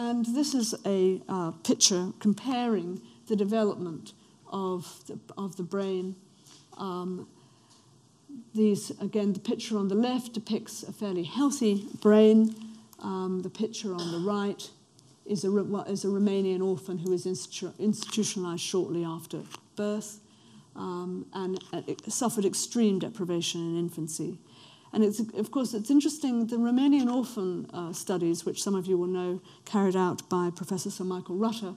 And this is a uh, picture comparing the development of the, of the brain. Um, these, again, the picture on the left depicts a fairly healthy brain. Um, the picture on the right is a, is a Romanian orphan who was institu- institutionalized shortly after birth um, and uh, suffered extreme deprivation in infancy. And it's, of course, it's interesting, the Romanian orphan uh, studies, which some of you will know, carried out by Professor Sir Michael Rutter,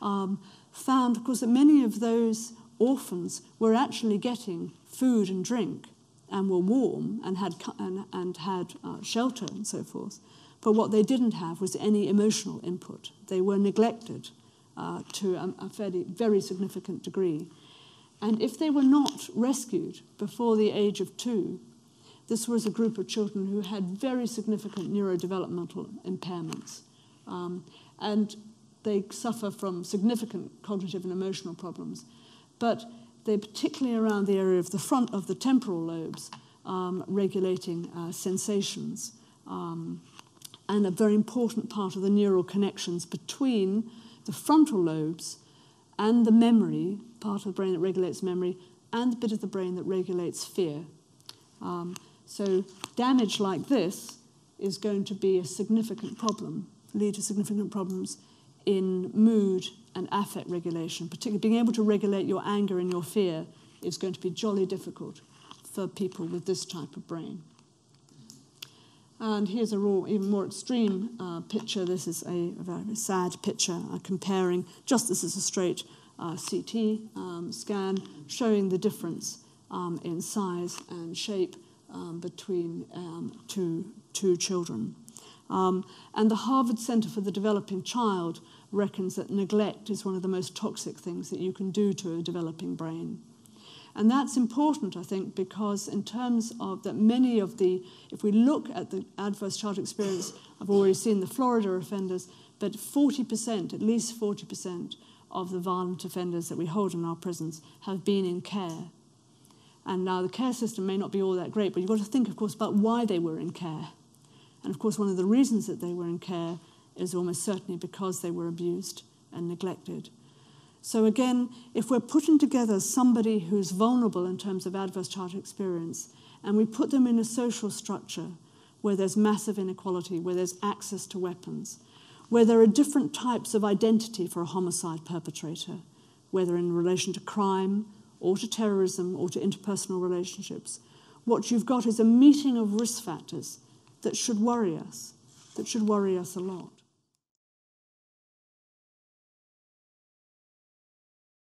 um, found, of course, that many of those orphans were actually getting food and drink and were warm and had, and, and had uh, shelter and so forth. But what they didn't have was any emotional input. They were neglected uh, to a, a fairly, very significant degree. And if they were not rescued before the age of two, this was a group of children who had very significant neurodevelopmental impairments. Um, and they suffer from significant cognitive and emotional problems. But they're particularly around the area of the front of the temporal lobes, um, regulating uh, sensations. Um, and a very important part of the neural connections between the frontal lobes and the memory, part of the brain that regulates memory, and the bit of the brain that regulates fear. Um, so damage like this is going to be a significant problem, lead to significant problems in mood and affect regulation. Particularly being able to regulate your anger and your fear is going to be jolly difficult for people with this type of brain. And here's a raw, even more extreme uh, picture. This is a, a very sad picture uh, comparing, just this is a straight uh, CT um, scan, showing the difference um, in size and shape um, between um, two, two children. Um, and the Harvard Center for the Developing Child reckons that neglect is one of the most toxic things that you can do to a developing brain. And that's important, I think, because in terms of that many of the, if we look at the adverse child experience, I've already seen the Florida offenders, but 40%, at least 40% of the violent offenders that we hold in our prisons have been in care. And now the care system may not be all that great, but you've got to think, of course, about why they were in care. And of course, one of the reasons that they were in care is almost certainly because they were abused and neglected. So, again, if we're putting together somebody who's vulnerable in terms of adverse childhood experience, and we put them in a social structure where there's massive inequality, where there's access to weapons, where there are different types of identity for a homicide perpetrator, whether in relation to crime or to terrorism or to interpersonal relationships, what you've got is a meeting of risk factors that should worry us, that should worry us a lot.